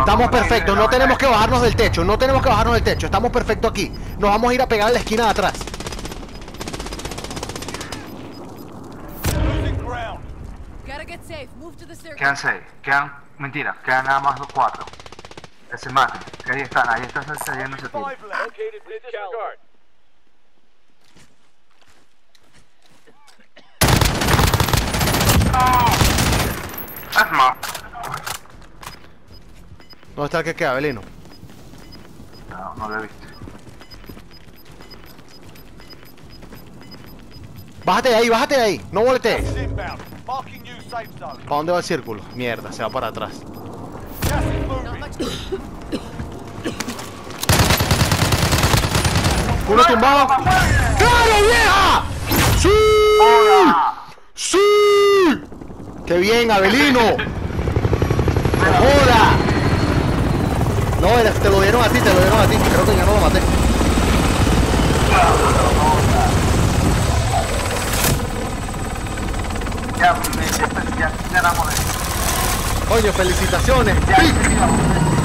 Estamos perfectos, no tenemos que bajarnos del techo, no tenemos que bajarnos del techo, estamos perfectos aquí. Nos vamos a ir a pegar a la esquina de atrás. Quedan seis. Quedan. Mentira, quedan nada más los cuatro. Que se maten. Que ahí están, ahí están saliendo ¿Dónde está el que queda, Belino? No, no lo he visto. Bájate de ahí, bájate de ahí, no voltees. ¿Para dónde va el círculo? Mierda, se va para atrás. Uno tumbado. ¡Claro, vieja! ¡Sí! ¡Sí! ¡Qué bien, Abelino! ¡No joda! No, te lo dieron a ti, te lo dieron a ti. Creo que ya no lo maté. Ya, ya, ya, ya Coño, felicitaciones. Ya,